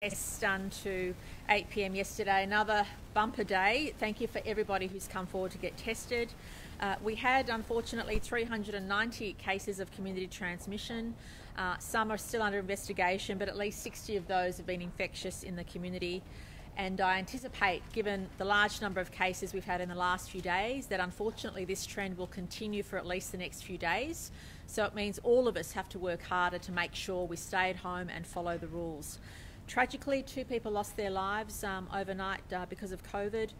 It's done to 8 pm yesterday. Another bumper day. Thank you for everybody who's come forward to get tested. Uh, we had, unfortunately, 390 cases of community transmission. Uh, some are still under investigation, but at least 60 of those have been infectious in the community. And I anticipate, given the large number of cases we've had in the last few days, that unfortunately this trend will continue for at least the next few days. So it means all of us have to work harder to make sure we stay at home and follow the rules. Tragically, two people lost their lives um, overnight uh, because of COVID.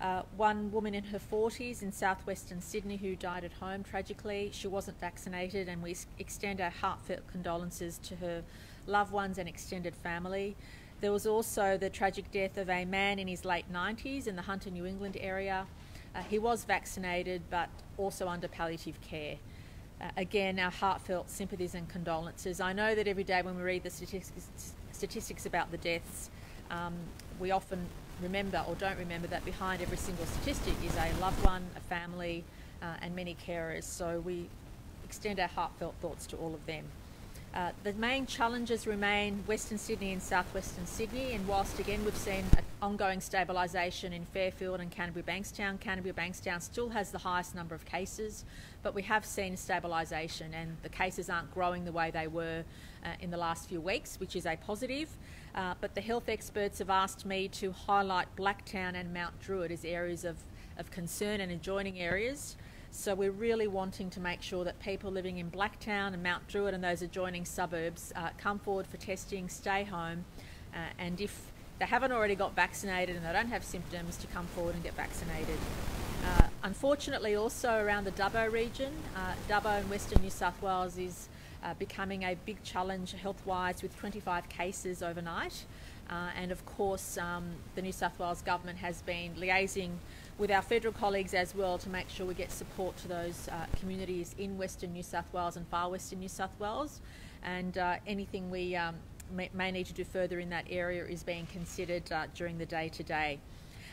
Uh, one woman in her 40s in southwestern Sydney who died at home tragically. She wasn't vaccinated, and we extend our heartfelt condolences to her loved ones and extended family. There was also the tragic death of a man in his late 90s in the Hunter, New England area. Uh, he was vaccinated but also under palliative care. Uh, again, our heartfelt sympathies and condolences. I know that every day when we read the statistics, statistics about the deaths, um, we often remember or don't remember that behind every single statistic is a loved one, a family, uh, and many carers. So we extend our heartfelt thoughts to all of them. Uh, the main challenges remain Western Sydney and southwestern Sydney, and whilst again we've seen ongoing stabilisation in Fairfield and Canterbury Bankstown, Canterbury Bankstown still has the highest number of cases, but we have seen stabilisation and the cases aren't growing the way they were uh, in the last few weeks, which is a positive. Uh, but the health experts have asked me to highlight Blacktown and Mount Druitt as areas of, of concern and adjoining areas. So we're really wanting to make sure that people living in Blacktown and Mount Druitt and those adjoining suburbs uh, come forward for testing, stay home, uh, and if they haven't already got vaccinated and they don't have symptoms, to come forward and get vaccinated. Uh, unfortunately, also around the Dubbo region, uh, Dubbo in Western New South Wales is uh, becoming a big challenge health-wise with 25 cases overnight. Uh, and of course, um, the New South Wales government has been liaising with our federal colleagues as well to make sure we get support to those uh, communities in Western New South Wales and far Western New South Wales. And uh, anything we um, may, may, need to do further in that area is being considered uh, during the day to day.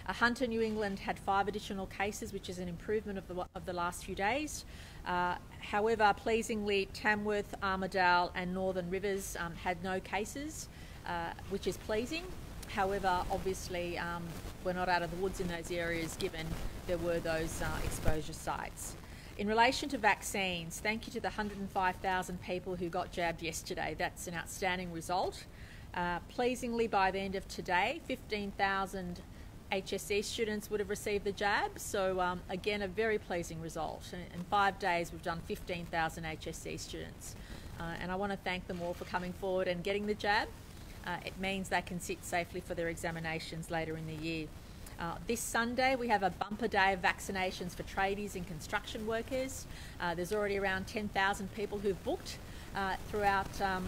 Uh, Hunter, New England had five additional cases, which is an improvement of the, of the last few days. Uh, however, pleasingly, Tamworth, Armidale, and Northern Rivers um, had no cases, uh, which is pleasing. However, obviously, um, we're not out of the woods in those areas given there were those uh, exposure sites. In relation to vaccines, thank you to the 105,000 people who got jabbed yesterday. That's an outstanding result. Uh, pleasingly, by the end of today, 15,000 HSC students would have received the jab. So um, again, a very pleasing result. In five days, we've done 15,000 HSC students. Uh, and I want to thank them all for coming forward and getting the jab. Uh, it means they can sit safely for their examinations later in the year. Uh, this Sunday, we have a bumper day of vaccinations for tradies and construction workers. Uh, there's already around 10,000 people who've booked uh, throughout um,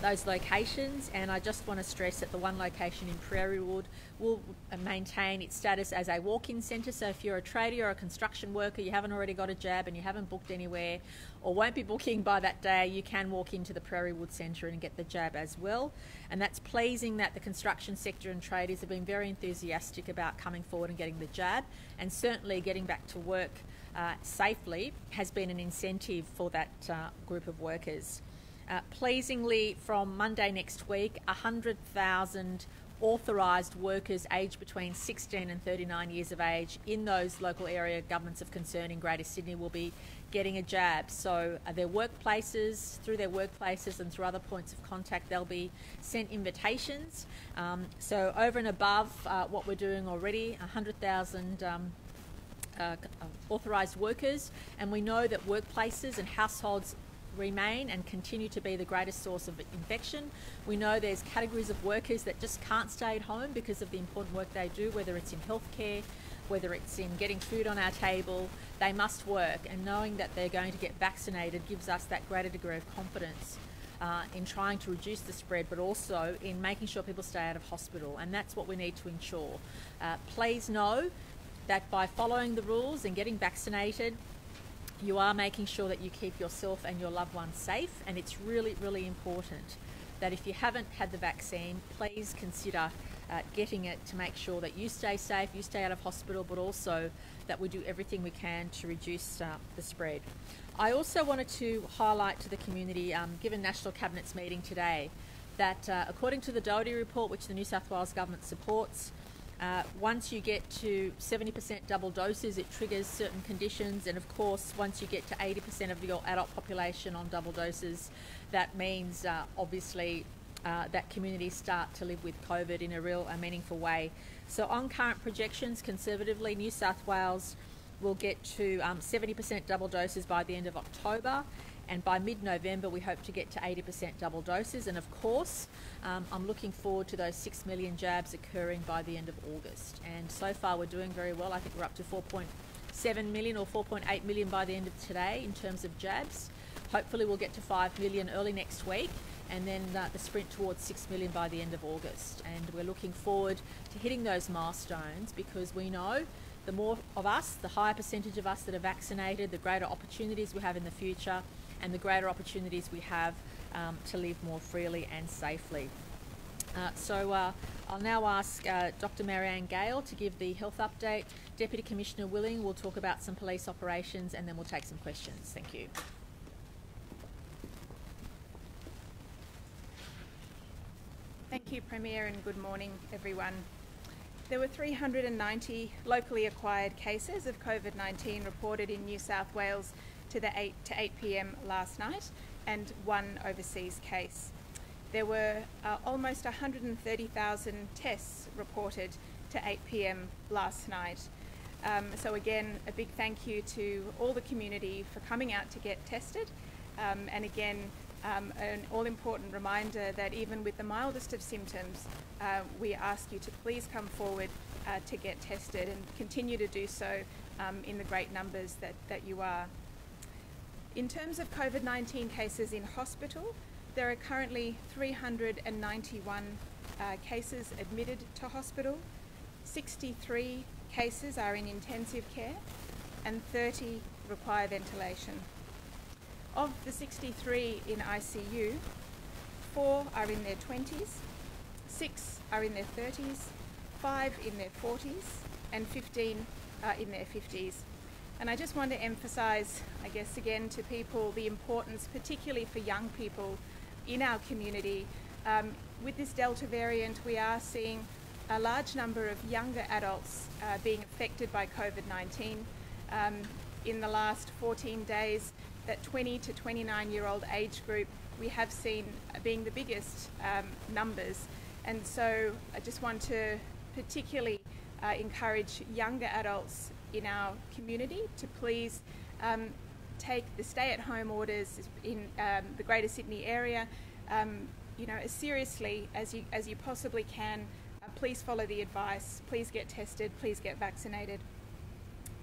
those locations and I just want to stress that the one location in Prairiewood will maintain its status as a walk-in centre. So if you're a tradie or a construction worker you haven't already got a jab and you haven't booked anywhere or won't be booking by that day you can walk into the Prairiewood Centre and get the jab as well. And that's pleasing that the construction sector and tradies have been very enthusiastic about coming forward and getting the jab. And certainly getting back to work uh, safely has been an incentive for that uh, group of workers. Uh, pleasingly, from Monday next week, 100,000 authorised workers aged between 16 and 39 years of age in those local area governments of concern in Greater Sydney will be getting a jab. So, uh, their workplaces, through their workplaces and through other points of contact, they'll be sent invitations. Um, so, over and above uh, what we're doing already, 100,000 um, uh, authorised workers, and we know that workplaces and households remain and continue to be the greatest source of infection. We know there's categories of workers that just can't stay at home because of the important work they do, whether it's in healthcare, whether it's in getting food on our table, they must work. And knowing that they're going to get vaccinated gives us that greater degree of confidence uh, in trying to reduce the spread, but also in making sure people stay out of hospital. And that's what we need to ensure. Uh, please know that by following the rules and getting vaccinated, you are making sure that you keep yourself and your loved ones safe, and it's really, really important that if you haven't had the vaccine, please consider uh, getting it to make sure that you stay safe, you stay out of hospital, but also that we do everything we can to reduce uh, the spread. I also wanted to highlight to the community, um, given National Cabinet's meeting today, that uh, according to the Doherty report, which the New South Wales government supports, uh, once you get to 70% double doses, it triggers certain conditions, and of course, once you get to 80% of your adult population on double doses, that means uh, obviously uh, that communities start to live with COVID in a real, a meaningful way. So, on current projections, conservatively, New South Wales will get to um, 70% double doses by the end of October, and by mid November, we hope to get to 80% double doses. And of course, um, I'm looking forward to those 6 million jabs occurring by the end of August. And so far, we're doing very well. I think we're up to 4.7 million or 4.8 million by the end of today in terms of jabs. Hopefully, we'll get to 5 million early next week and then uh, the sprint towards 6 million by the end of August. And we're looking forward to hitting those milestones because we know the more of us, the higher percentage of us that are vaccinated, the greater opportunities we have in the future and the greater opportunities we have um, to live more freely and safely. Uh, so uh, I'll now ask uh, Dr Marianne Gale to give the health update. Deputy Commissioner Willing will talk about some police operations and then we'll take some questions. Thank you. Thank you, Premier, and good morning, everyone. There were 390 locally acquired cases of COVID 19 reported in New South Wales to the 8 to 8 p.m. last night, and one overseas case. There were uh, almost 130,000 tests reported to 8 p.m. last night. Um, so again, a big thank you to all the community for coming out to get tested, um, and again, um, an all important reminder that even with the mildest of symptoms, uh, we ask you to please come forward uh, to get tested and continue to do so um, in the great numbers that, that you are. In terms of COVID 19 cases in hospital, there are currently 391 uh, cases admitted to hospital, 63 cases are in intensive care, and 30 require ventilation. Of the 63 in ICU, four are in their 20s, six are in their 30s, five in their 40s, and 15 are in their 50s. And I just want to emphasise, I guess, again to people the importance, particularly for young people in our community. Um, with this Delta variant, we are seeing a large number of younger adults uh, being affected by COVID 19. Um, in the last 14 days, that 20 to 29 year old age group we have seen being the biggest um, numbers. And so I just want to particularly uh, encourage younger adults in our community to please um, take the stay at home orders in um, the Greater Sydney area. Um, you know, as seriously as you as you possibly can. Uh, please follow the advice. Please get tested. Please get vaccinated.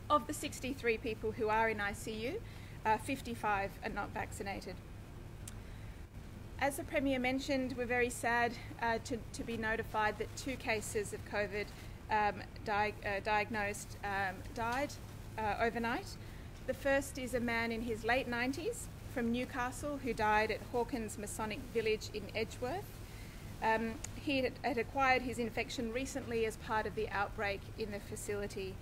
Of the 63 people who are in ICU, uh, 55 are not vaccinated. As the Premier mentioned, we're very sad uh, to, to, be notified that two cases of COVID um, di uh, diagnosed um, died uh, overnight. The first is a man in his late 90s from Newcastle who died at Hawkins Masonic Village in Edgeworth. Um, he had, acquired his infection recently as part of the outbreak in the facility.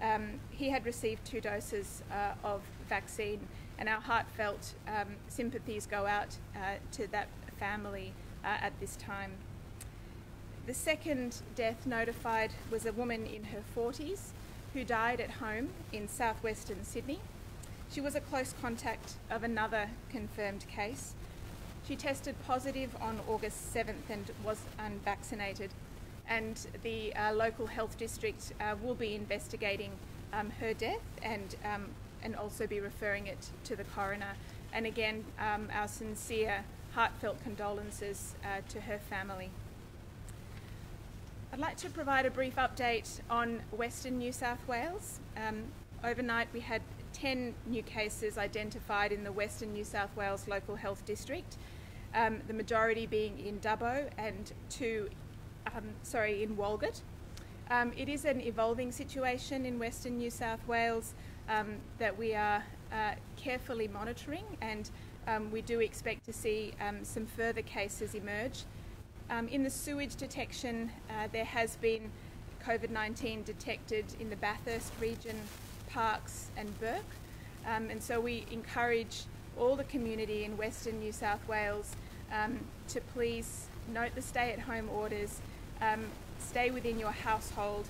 Um, he had received two doses uh, of vaccine, and our heartfelt um, sympathies go out uh, to that family uh, at this time. The second death notified was a woman in her 40s who died at home in southwestern Sydney. She was a close contact of another confirmed case. She tested positive on August 7th and was unvaccinated and the uh, local health district uh, will be investigating um, her death and um, and also be referring it to the coroner. And again, um, our sincere, heartfelt condolences uh, to her family. I'd like to provide a brief update on Western New South Wales. Um, overnight, we had 10 new cases identified in the Western New South Wales Local Health District, um, the majority being in Dubbo and two um, sorry, in Walgett. Um, it is an evolving situation in Western New South Wales um, that we are uh, carefully monitoring, and um, we do expect to see some further cases emerge. Um, in the sewage detection, uh, there has been COVID 19 detected in the Bathurst region, Parkes, and Bourke. and so we encourage all the community in Western New South Wales to please note the stay at home orders, um, stay within your household,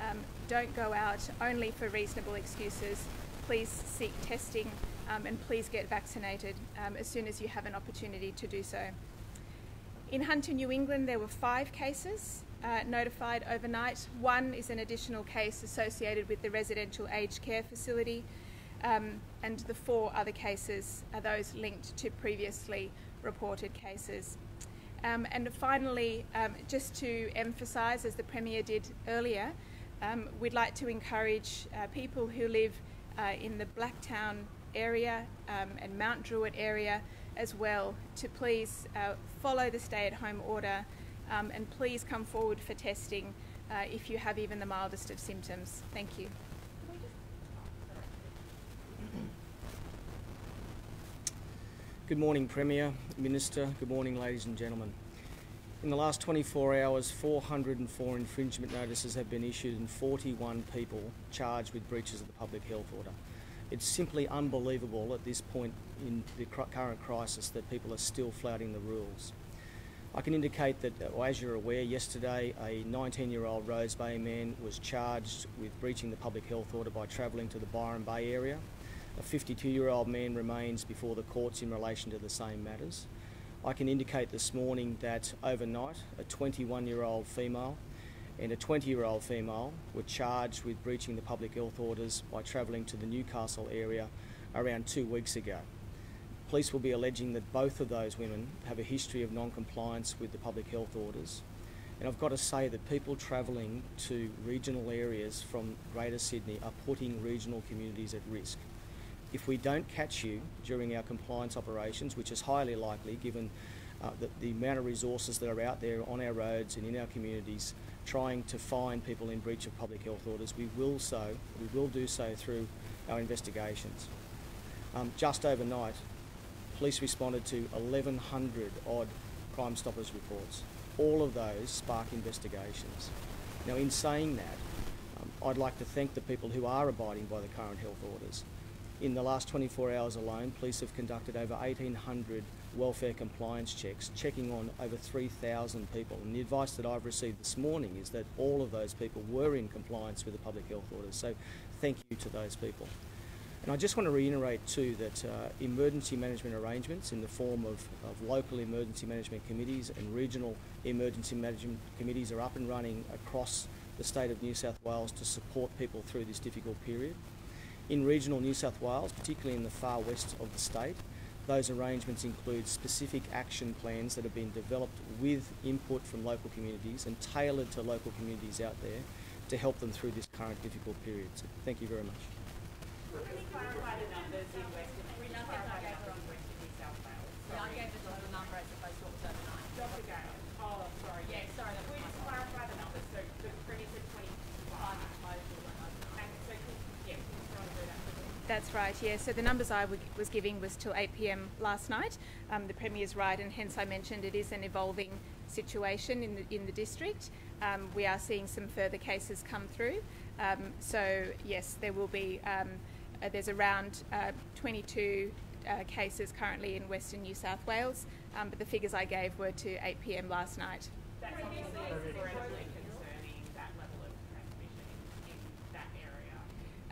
um, don't go out only for reasonable excuses. Please seek testing um, and please get vaccinated um, as soon as you have an opportunity to do so. In Hunter, New England, there were five cases uh, notified overnight. One is an additional case associated with the residential aged care facility, um, and the four other cases are those linked to previously reported cases. Um, and finally, um, just to emphasise, as the Premier did earlier, um, we'd like to encourage uh, people who live uh, in the Blacktown area um, and Mount Druitt area as well to please uh, follow the stay at home order um, and please come forward for testing uh, if you have even the mildest of symptoms. Thank you. Good morning, Premier, Minister. Good morning, ladies and gentlemen. In the last 24 hours, 404 infringement notices have been issued and 41 people charged with breaches of the public health order. It's simply unbelievable at this point in the current crisis that people are still flouting the rules. I can indicate that, uh, as you're aware, yesterday a 19-year-old Rose Bay man was charged with breaching the public health order by travelling to the Byron Bay area. A 52-year-old man remains before the courts in relation to the same matters. I can indicate this morning that overnight a 21-year-old female and a 20-year-old female were charged with breaching the public health orders by travelling to the Newcastle area around two weeks ago. Police will be alleging that both of those women have a history of non-compliance with the public health orders. And I've got to say that people travelling to regional areas from Greater Sydney are putting regional communities at risk. If we don't catch you during our compliance operations, which is highly likely given uh, the, the amount of resources that are out there on our roads and in our communities trying to find people in breach of public health orders, we will so, we will do so through our investigations. Um, just overnight, police responded to 1,100 odd Crime Stoppers reports. All of those spark investigations. Now, in saying that, um, I'd like to thank the people who are abiding by the current health orders. In the last 24 hours alone, police have conducted over 1,800 welfare compliance checks, checking on over 3,000 people. And the advice that I've received this morning is that all of those people were in compliance with the public health orders. So thank you to those people. And I just want to reiterate too that uh, emergency management arrangements in the form of, of, local emergency management committees and regional emergency management committees are up and running across the state of New South Wales to support people through this difficult period. In regional New South Wales, particularly in the far west of the state, those arrangements include specific action plans that have been developed with input from local communities and tailored to local communities out there to help them through this current difficult period. So thank you very much. That's right, yeah. So the numbers I was giving was till 8 pm last night. Um, the Premier's right, and hence I mentioned it is an evolving situation in the, in the district. Um, we are seeing some further cases come through. Um, so, yes, there will be, um, uh, there's around uh, 22 uh, cases currently in Western New South Wales, um, but the figures I gave were to 8 pm last night. That's obviously incredibly concerning, that level of transmission in that area.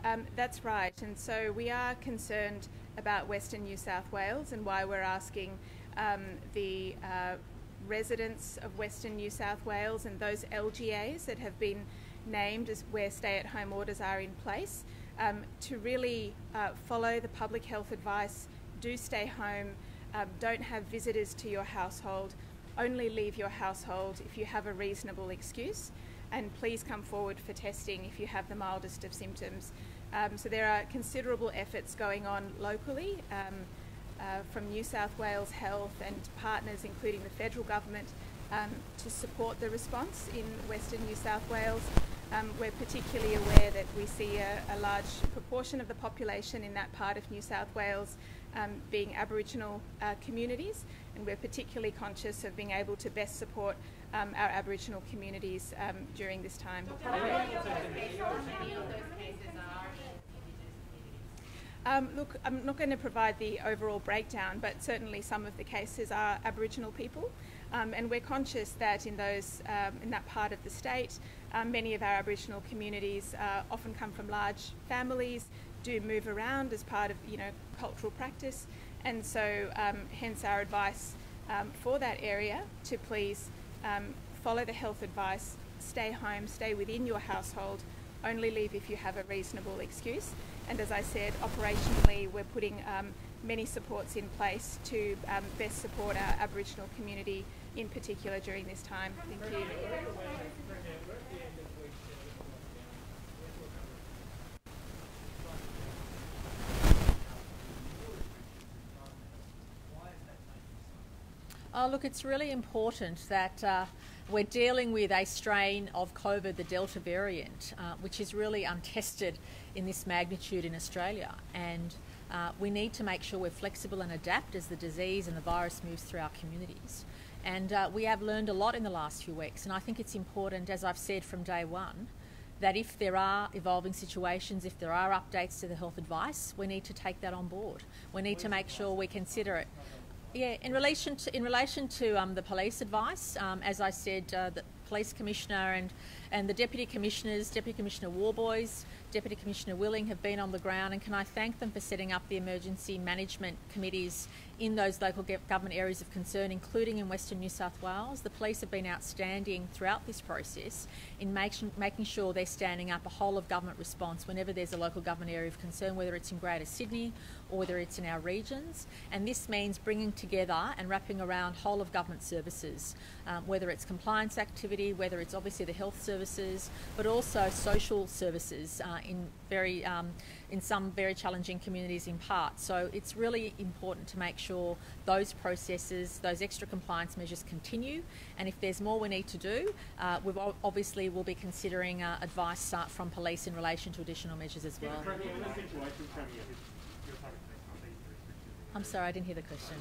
Um, that's right, and so we are concerned about Western New South Wales and why we're asking um, the uh, residents of Western New South Wales and those LGAs that have been named as where stay-at-home orders are in place um, to really uh, follow the public health advice, do stay home, um, don't have visitors to your household, only leave your household if you have a reasonable excuse, and please come forward for testing if you have the mildest of symptoms. Um, so there are considerable efforts going on locally um, uh, from New South Wales Health and partners, including the federal government, um, to support the response in Western New South Wales. Um, we're particularly aware that we see a, a, large proportion of the population in that part of New South Wales um, being Aboriginal uh, communities, and we're particularly conscious of being able to best support um, our Aboriginal communities um, during this time. Um, look, I'm not going to provide the overall breakdown, but certainly some of the cases are Aboriginal people. Um, and we're conscious that in those um, in that part of the state, um, many of our Aboriginal communities uh, often come from large families, do move around as part of you know cultural practice, and so hence our advice for that area to please um, follow the health advice, stay home, stay within your household, only leave if you have a reasonable excuse. And as I said, operationally, we're putting um, many supports in place to um, best support our Aboriginal community in particular during this time. Thank you. Oh, look, it's really important that uh, we're dealing with a strain of COVID, the Delta variant, uh, which is really untested in this magnitude in Australia. And uh, we need to make sure we're flexible and adapt as the disease and the virus moves through our communities. And uh, we have learned a lot in the last few weeks. And I think it's important, as I've said from day one, that if there are evolving situations, if there are updates to the health advice, we need to take that on board. We need to make sure we consider it. Yeah, in relation to in relation to um, the police advice, um, as I said, uh, the police commissioner and and the deputy commissioners, Deputy Commissioner Worboys, Deputy Commissioner Willing have been on the ground, and can I thank them for setting up the emergency management committees in those local government areas of concern, including in Western New South Wales. The police have been outstanding throughout this process in making, making sure they're standing up a whole of government response whenever there's a local government area of concern, whether it's in Greater Sydney or whether it's in our regions. And this means bringing together and wrapping around whole of government services, um, whether it's compliance activity, whether it's obviously the health services, but also social services uh, in very um, in some very challenging communities in part. So it's really important to make sure those processes, those extra compliance measures continue. And if there's more we need to do, uh, we obviously will be considering uh, advice uh, from police in relation to additional measures as well. I'm sorry, I didn't hear the question.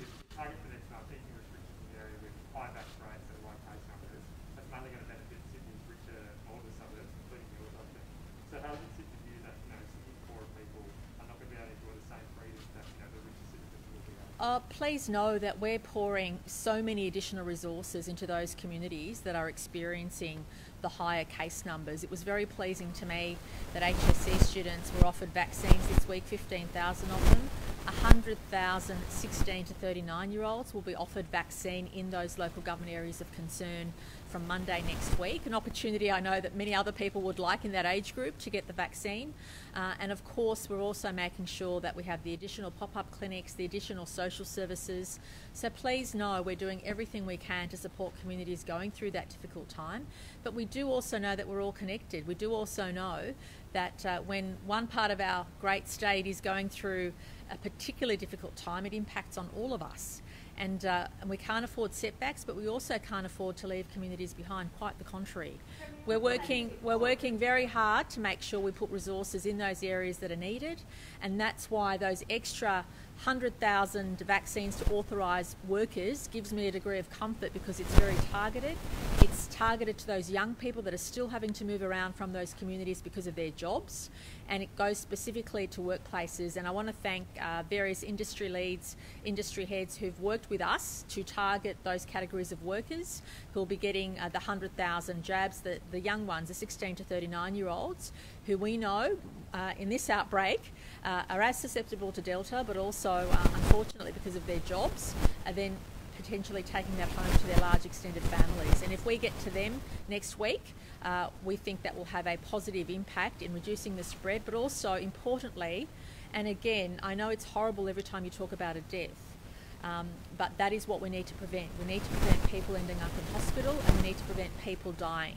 Please know that we're pouring so many additional resources into those communities that are experiencing the higher case numbers. It was very pleasing to me that HSC students were offered vaccines this week, 15,000 of them. 100,000 16 to 39 year olds will be offered vaccine in those local government areas of concern from Monday next week. An opportunity I know that many other people would like in that age group to get the vaccine. Uh, and of course, we're also making sure that we have the additional pop up clinics, the additional social services. So please know we're doing everything we can to support communities going through that difficult time. But we do also know that we're all connected. We do also know that uh, when one part of our great state is going through a particularly difficult time, it impacts on all of us. And, uh, and we can't afford setbacks, but we also can't afford to leave communities behind. Quite the contrary. We're working, we're working very hard to make sure we put resources in those areas that are needed, and that's why those extra 100,000 vaccines to authorise workers gives me a degree of comfort because it's very targeted. It's targeted to those young people that are still having to move around from those communities because of their jobs, and it goes specifically to workplaces. And I want to thank uh, various industry leads, industry heads who've worked with us to target those categories of workers who will be getting uh, the 100,000 jabs, the, the young ones, the 16 to 39 year olds, who we know uh, in this outbreak uh, are as susceptible to Delta, but also, uh, unfortunately, because of their jobs, are then potentially taking that home to their large extended families. And if we get to them next week, uh, we think that will have a positive impact in reducing the spread, but also importantly, and again, I know it's horrible every time you talk about a death, um, but that is what we need to prevent. We need to prevent people ending up in hospital and we need to prevent people dying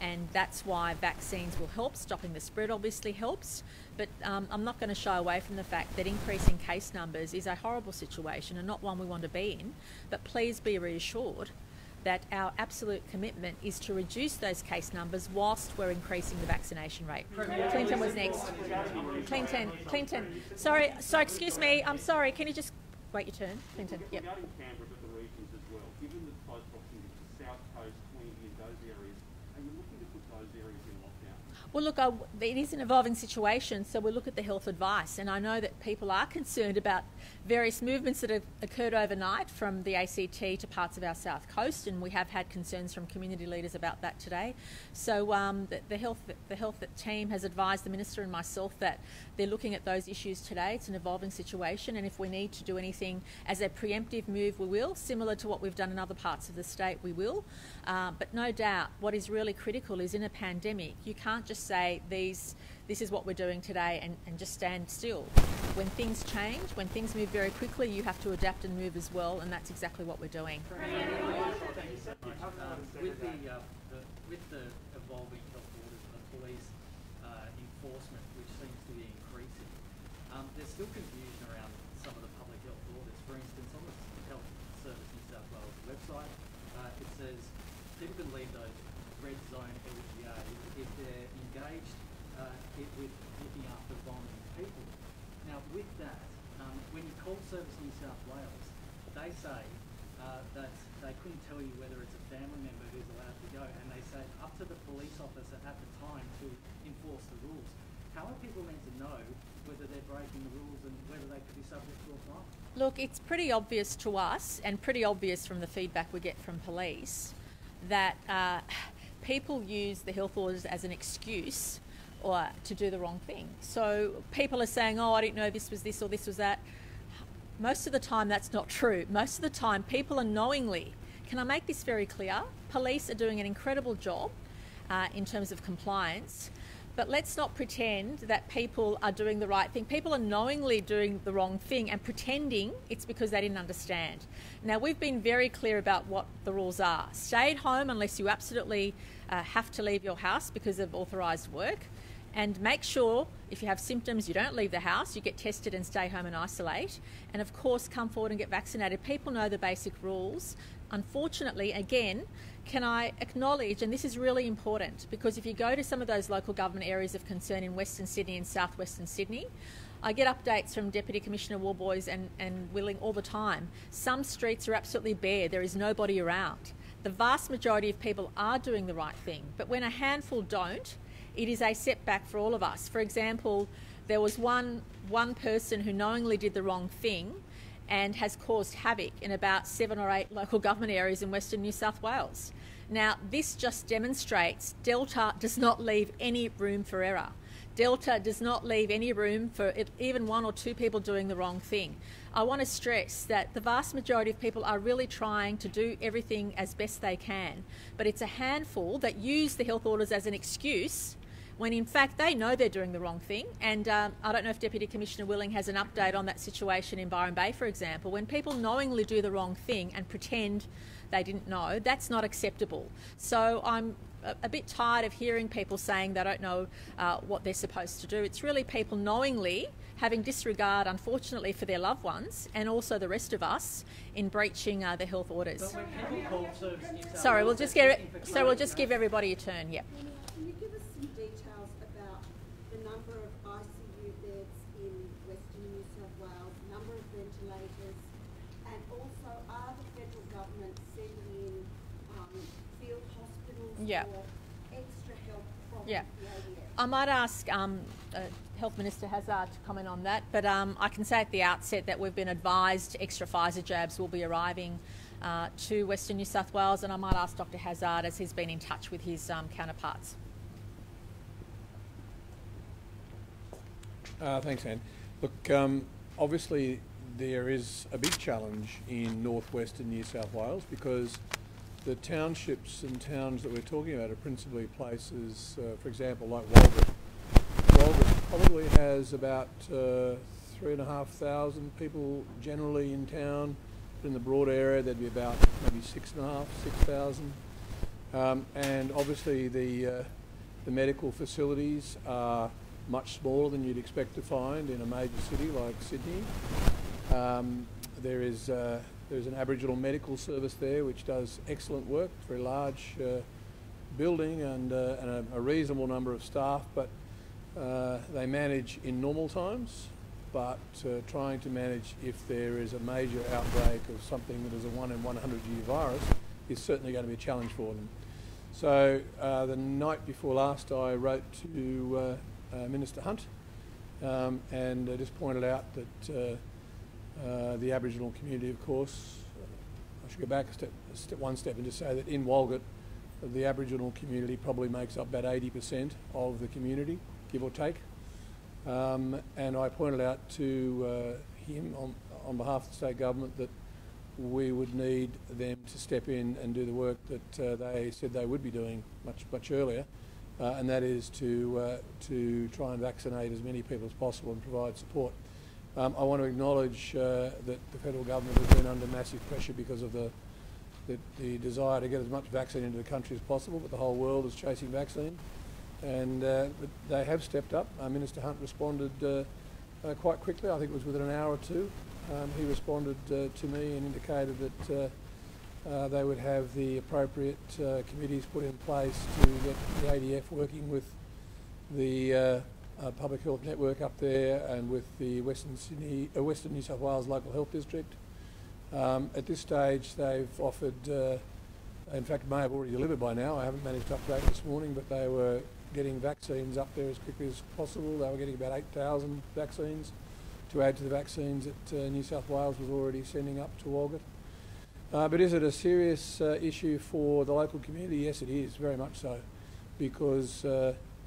and that's why vaccines will help. Stopping the spread obviously helps, but um, I'm not going to shy away from the fact that increasing case numbers is a horrible situation and not one we want to be in. But please be reassured that our absolute commitment is to reduce those case numbers whilst we're increasing the vaccination rate. Clinton was next. Clinton, Clinton. Sorry, sorry, excuse me. I'm sorry. Can you just wait your turn? Clinton, yep. Well, look, I, it is an evolving situation, so we look at the health advice, and I know that people are concerned about various movements that have occurred overnight from the ACT to parts of our south coast, and we have had concerns from community leaders about that today. So um, the, the, health the health team has advised the minister and myself that they're looking at those issues today. It's an evolving situation, and if we need to do anything as a preemptive move, we will. Similar to what we've done in other parts of the state, we will. Uh, but no doubt, what is really critical is in a pandemic, you can't just say these this is what we're doing today and, and just stand still. When things change, when things move very quickly, you have to adapt and move as well, and that's exactly what we're doing. With the, uh, with the evolving health orders and the police uh, enforcement, which seems to be increasing, um, there's still confusion around some of the public health orders. For instance, on the Health Service New South Wales website, uh, it says people can leave those red zone LGAs if they're engaged uh, it, with looking after vulnerable people. Now, with that, um, when you call Service New South Wales, they say uh, that they couldn't tell you whether it's a family member who's allowed to go, and they say up to the police officer at the time to enforce the rules. How are people meant to know whether they're breaking the rules and whether they could be subject to a fine? Look, it's pretty obvious to us, and pretty obvious from the feedback we get from police, that uh, people use the health orders as an excuse or to do the wrong thing. So people are saying, oh, I didn't know this was this or this was that. Most of the time, that's not true. Most of the time, people are knowingly, can I make this very clear? Police are doing an incredible job uh, in terms of compliance. But let's not pretend that people are doing the right thing. People are knowingly doing the wrong thing and pretending it's because they didn't understand. Now, we've been very clear about what the rules are. Stay at home unless you absolutely uh, have to leave your house because of authorised work and make sure if you have symptoms you don't leave the house you get tested and stay home and isolate. And of course come forward and get vaccinated. People know the basic rules. Unfortunately again can i acknowledge and this is really important because if you go to some of those local government areas of concern in western sydney and southwestern sydney I get updates from Deputy Commissioner Worboys and, and Willing all the time. Some streets are absolutely bare, there is nobody around. The vast majority of people are doing the right thing, but when a handful don't, it is a setback for all of us. For example, there was one, one person who knowingly did the wrong thing and has caused havoc in about seven or eight local government areas in Western New South Wales. Now, this just demonstrates Delta does not leave any room for error. Delta does not leave any room for even one or two people doing the wrong thing. I want to stress that the vast majority of people are really trying to do everything as best they can, but it's a handful that use the health orders as an excuse when in fact they know they're doing the wrong thing. And um, I don't know if Deputy Commissioner Willing has an update on that situation in Byron Bay, for example. When people knowingly do the wrong thing and pretend they didn't know, that's not acceptable. So I'm a, bit tired of hearing people saying they don't know uh, what they're supposed to do. It's really people knowingly having disregard, unfortunately, for their loved ones and also the rest of us in breaching uh, the health orders. Sorry, we'll just get. So we'll just give everybody a turn. Yep. Yeah. yeah. I might ask um, uh, Health Minister Hazzard to comment on that, but um, I can say at the outset that we've been advised extra Pfizer jabs will be arriving uh, to Western New South Wales, and I might ask Dr Hazzard as he's been in touch with his um, counterparts. Uh, thanks, Anne. Look, um, obviously there is a big challenge in northwestern New South Wales because the townships and towns that we're talking about are principally places, uh, for example, like Walgett. Walgett probably has about uh, three and a half thousand people generally in town. But in the broad area, there'd be about maybe six and a half, six thousand. Um, and obviously, the uh, the medical facilities are much smaller than you'd expect to find in a major city like Sydney. Um, there is uh, there's an Aboriginal medical service there which does excellent work, very large uh, building and, uh, and a, a, reasonable number of staff, but uh, they manage in normal times, but uh, trying to manage if there is a major outbreak of something that is a 1 in 100 year virus is certainly going to be a challenge for them. So uh, the night before last, I wrote to Minister Hunt um, and just pointed out that uh, the Aboriginal community, of course, I should go back a step, a step, one step and just say that in Walgett, the Aboriginal community probably makes up about 80% of the community, give or take. Um, and I pointed out to uh, him on, on behalf of the state government that we would need them to step in and do the work that uh, they said they would be doing much much earlier, uh, and that is to uh, to try and vaccinate as many people as possible and provide support. Um, I want to acknowledge uh, that the federal government has been under massive pressure because of the, the, the desire to get as much vaccine into the country as possible, but the whole world is chasing vaccine, and uh, they have stepped up. Uh, Minister Hunt responded quite quickly. I think it was within an hour or two. Um, he responded uh, to me and indicated that uh, uh, they would have the appropriate uh, committees put in place to get the ADF working with the uh, uh, public health network up there and with the Western Sydney, Western New South Wales local health district. Um, at this stage, they've offered, in fact, may have already delivered by now. I haven't managed to update this morning, but they were getting vaccines up there as quickly as possible. They were getting about 8,000 vaccines to add to the vaccines that uh, New South Wales was already sending up to Walgett. Uh, but is it a serious uh, issue for the local community? Yes, it is, very much so, because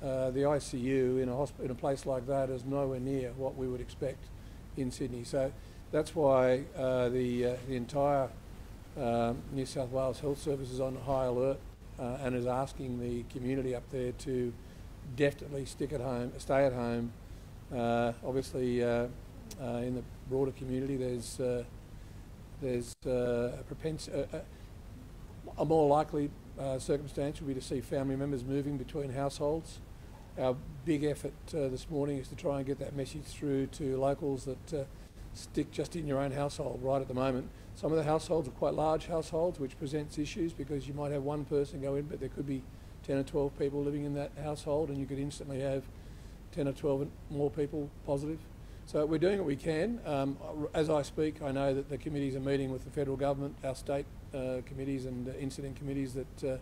uh, uh, the ICU in a, in a place like that is nowhere near what we would expect in Sydney. So that's why uh, the, the entire um, New South Wales Health Service is on high alert and is asking the community up there to definitely stick at home, stay at home. obviously, uh, in the broader community. There's uh, there's uh, a a more likely circumstance would be to see family members moving between households. Our big effort this morning is to try and get that message through to locals that stick just in your own household right at the moment. Some of the households are quite large households, which presents issues because you might have one person go in, but there could be 10 or 12 people living in that household, and you could instantly have 10 or 12 more people positive. So we're doing what we can. Um, as I speak, I know that the committees are meeting with the federal government, our state uh, committees and uh, incident committees that uh,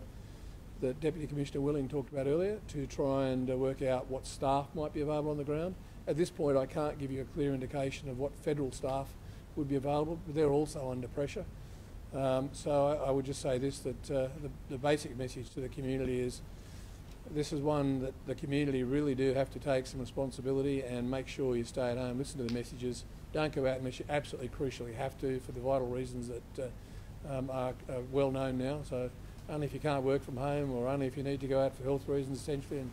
that Deputy Commissioner Willing talked about earlier to try and uh, work out what staff might be available on the ground. At this point, I can't give you a clear indication of what federal staff would be available, but they're also under pressure. Um, so I, I, would just say this, that uh, the, the basic message to the community is this is one that the community really do have to take some responsibility and make sure you stay at home, listen to the messages, don't go out unless you absolutely crucially have to for the vital reasons that uh, um, are, are, well known now. So only if you can't work from home or only if you need to go out for health reasons essentially and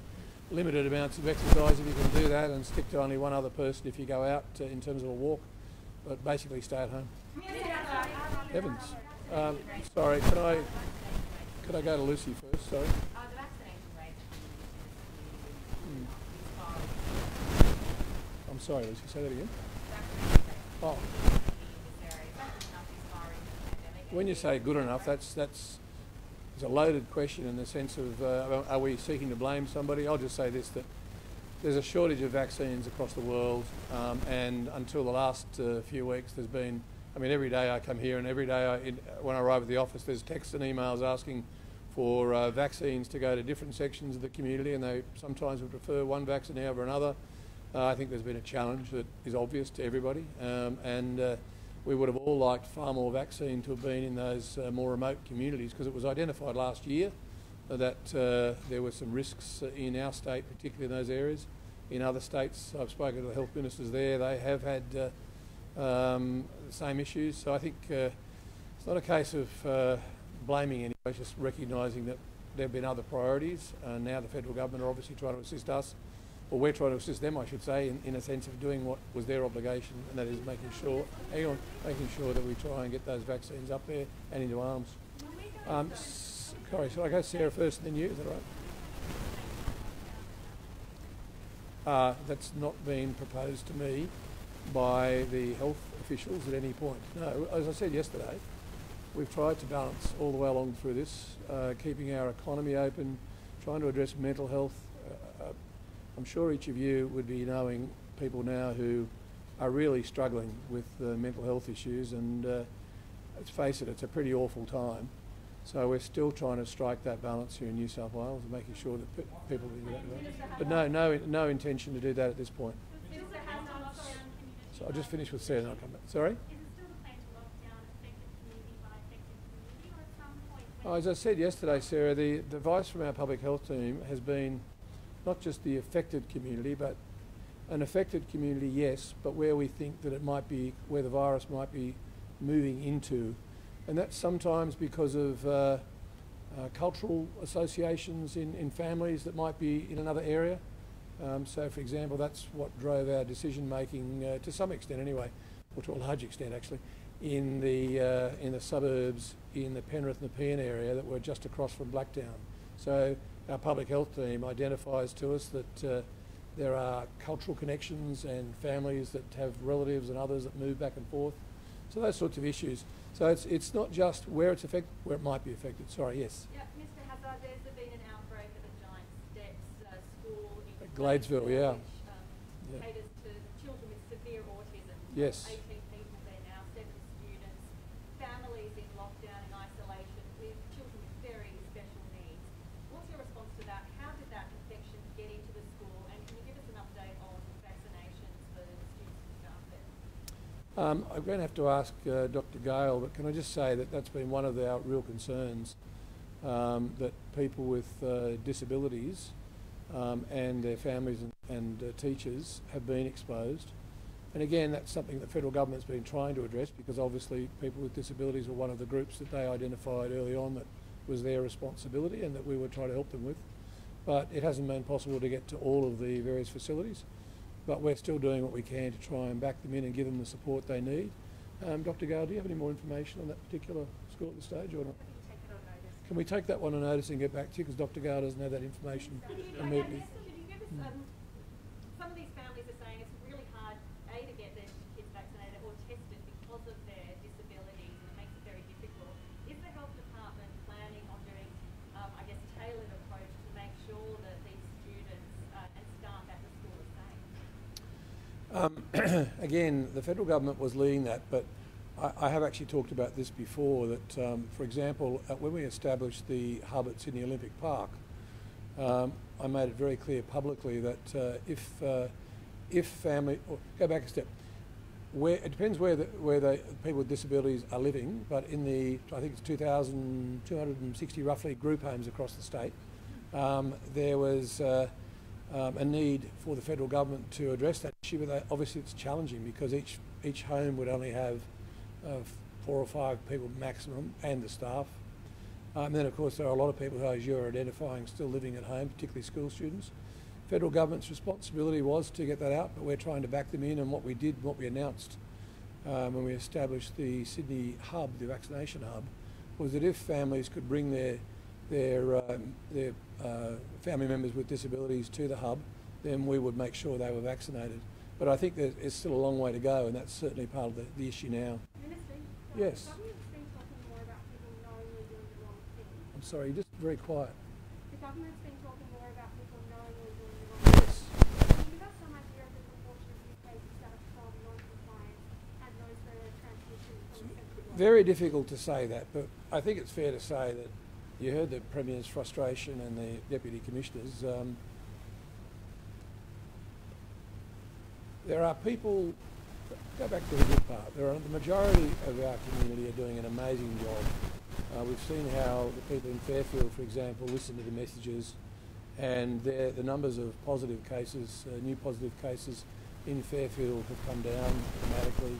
limited amounts of exercise if you can do that and stick to only one other person if you go out uh, in terms of a walk, but basically stay at home. Evans, um, sorry, can I, could I go to Lucy first, sorry? I'm sorry, Lucy, say that again. Oh. When you say good enough, that's that's it's a loaded question in the sense of uh, are we seeking to blame somebody? I'll just say this that there's a shortage of vaccines across the world, um, and until the last uh, few weeks, there's been. I mean, every day I come here, and every day I, in, when I arrive at the office, there's texts and emails asking for uh, vaccines to go to different sections of the community, and they sometimes would prefer one vaccine over another. Uh, I think there's been a challenge that is obvious to everybody, um, and uh, we would have all liked far more vaccine to have been in those uh, more remote communities because it was identified last year that uh, there were some risks in our state, particularly in those areas. In other states, I've spoken to the health ministers there, they have had uh, um, the same issues. So I think uh, it's not a case of blaming anyone, it's just recognising that there have been other priorities. and now the federal government are obviously trying to assist us or we're trying to assist them, I should say, in, in a sense of doing what was their obligation, and that is making sure, on, making sure that we try and get those vaccines up there and into arms. Um, sorry, should I go Sarah first and then you? Is that right? Uh, that's not been proposed to me by the health officials at any point. No, as I said yesterday, we've tried to balance all the way along through this, uh, keeping our economy open, trying to address mental health I'm sure each of you would be knowing people now who are really struggling with uh, mental health issues, and uh, let's face it, it's a pretty awful time. So we're still trying to strike that balance here in New South Wales and making sure that pe- people get that. But no, no, no intention to do that at this point. So I'll just finish with Sarah and I'll come back. Sorry? Is it still the plan to lock down affected community by affected community, or at some point Oh, as I said yesterday, Sarah, the, the advice from our public health team has been not just the affected community, but an affected community, yes, but where we think that it might be, where the virus might be moving into. And that's sometimes because of uh, uh, cultural associations in, in families that might be in another area. Um, so, for example, that's what drove our decision making uh, to some extent, anyway, or to a large extent, actually, in the uh, in the suburbs in the Penrith Nepean area that were just across from Blacktown. So, our public health team identifies to us that uh, there are cultural connections and families that have relatives and others that move back and forth. So, those sorts of issues. So, it's it's not just where it's affected, where it might be affected. Sorry, yes. Yeah, Mr Hazzard, there's been an outbreak of a Giant Steps uh, school in At Gladesville, yeah. which um, Yeah. caters to children with severe autism. Yes. 18 people there now, seven students, families in lockdown and isolation with children with very special needs. What's your response to that? How did that infection get into the school? And can you give us an update on vaccinations for the students and staff there? Um, I'm going to have to ask uh, Dr. Gale, but can I just say that that's been one of our real concerns um, that people with uh, disabilities um, and their families and, and uh, teachers have been exposed. And again, that's something the federal government's been trying to address because obviously people with disabilities were one of the groups that they identified early on that was their responsibility and that we were trying to help them with. But it hasn't been possible to get to all of the various facilities but we're still doing what we can to try and back them in and give them the support they need. Um, Dr. Gale, do you have any more information on that particular school at this stage or not? Take it on notice. Can we take that one on notice and get back to you because Dr. Gale doesn't have that information you, immediately? Could you give us, um, some of these families are saying it's really hard, A, to get their kids vaccinated or tested because of their disabilities and it makes it very difficult. Is the health department planning on doing, um, I guess, tailored approach to make sure that these students uh, and staff at the school are safe? Um, again, the federal government was leading that, but I, I have actually talked about this before. That, um, for example, uh, when we established the hub at Sydney Olympic Park, um, I made it very clear publicly that uh, if uh, if family, or go back a step, where it depends where the, where the people with disabilities are living, but in the I think it's 2,260 roughly group homes across the state, um, there was. Um, a need for the federal government to address that issue, but obviously it's challenging because each each home would only have uh, four or five people maximum and the staff. Um, and then of course there are a lot of people who, as you're identifying, still living at home, particularly school students. Federal government's responsibility was to get that out, but we're trying to back them in. And what we did, what we announced um, when we established the Sydney hub, the vaccination hub, was that if families could bring their their, um, their Uh, family members with disabilities to the hub, then we would make sure they were vaccinated. But I think there is still a long way to go, and that's certainly part of the, the issue now. Minister, Yes. the government's been talking more about people knowingly doing the wrong thing. I'm sorry, you're just very quiet. The government's been talking more about people knowingly doing the wrong thing. Yes. Can you give us some idea of the proportion of cases that are from non-compliance and those that are transmission from? Very difficult to say that, but I think it's fair to say that you heard the Premier's frustration and the Deputy Commissioners. Um, there are people, go back to the good part, there are, the majority of our community are doing an amazing job. Uh, we've seen how the people in Fairfield, for example, listen to the messages and the numbers of positive cases, uh, new positive cases in Fairfield have come down dramatically.